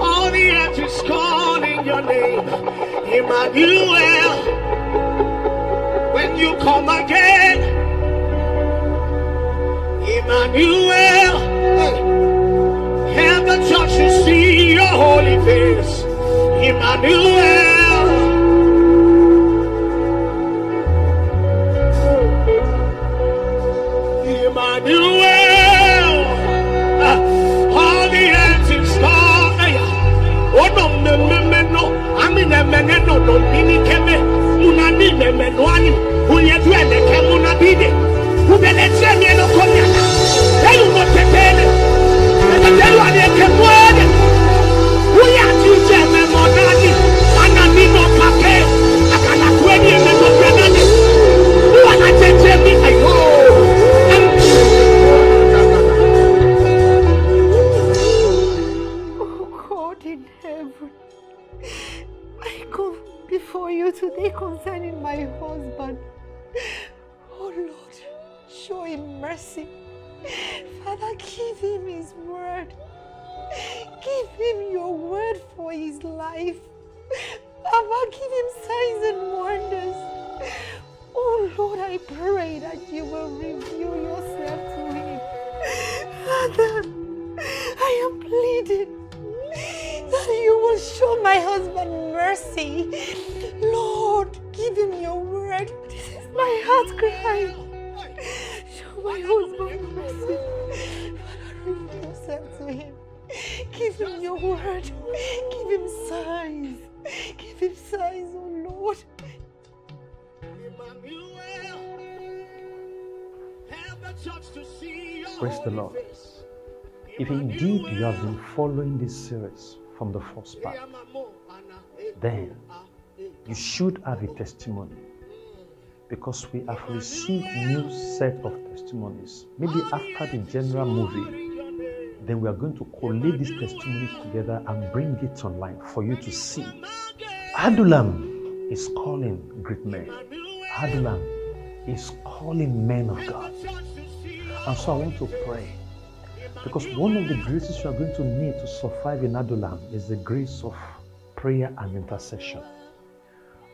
all the earth is calling your name. Emmanuel, when you come again, Emmanuel, heaven church to see your holy face. Emmanuel. Emmanuel, ah, all the earth is. Oh no, me me me no, I mean me me no no mini keme. Muna ni me me no ani. Uye du ele ke muna bide. Ubele che me no komya. Elu tetele. Elu telu ani ke mwede. Lord, I pray that you will reveal yourself to him. Father, I am pleading that you will show my husband mercy. Lord, give him your word. This is my heart cry. Show my husband mercy. Father, reveal yourself to him. Give him your word. Give him signs. Give him signs, oh Lord. Praise the Lord. If indeed you have been following this series from the first part, then you should have a testimony because we have received new set of testimonies. Maybe after the general movie, then we are going to collate these testimonies together and bring it online for you to see. Adullam is calling great men. Adullam is calling men of God. And so I want to pray. Because one of the graces you are going to need to survive in Adullam is the grace of prayer and intercession.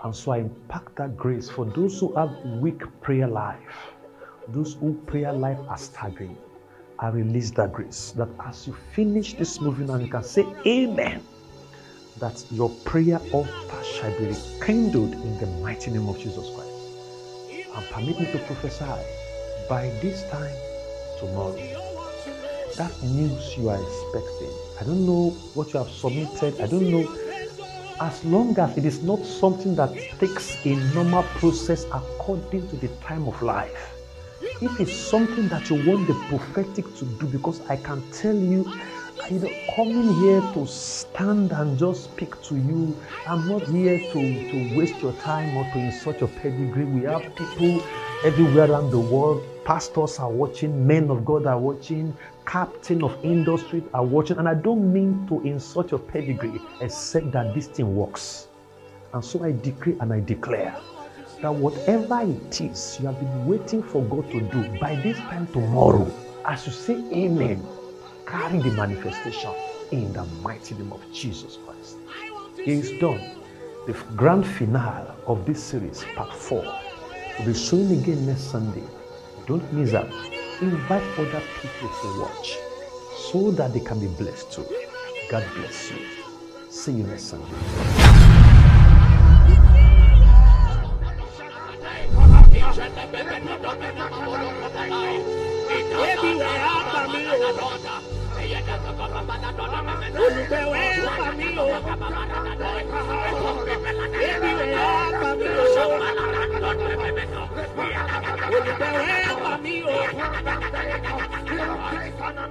And so I impact that grace for those who have weak prayer life, those who prayer life are staggering. I release that grace that as you finish this movie now, you can say Amen. That your prayer altar shall be rekindled in the mighty name of Jesus Christ. And permit me to prophesy by this time tomorrow. That news you are expecting, I don't know what you have submitted, I don't know. As long as it is not something that takes a normal process according to the time of life, if it's something that you want the prophetic to do, because I can tell you, you know, coming here to stand and just speak to you, I'm not here to, to waste your time or to insult your pedigree. We have people everywhere around the world. Pastors are watching, men of God are watching, captain of industry are watching. And I don't mean to insult your pedigree, except that this thing works. And so I decree and I declare that whatever it is you have been waiting for God to do by this time tomorrow, as you say amen, carry the manifestation in the mighty name of Jesus Christ. It is done. The grand finale of this series, part four, will be showing again next Sunday. Don't miss out. Invite other people to watch so that they can be blessed too. God bless you. See you next Sunday.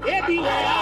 Everywhere I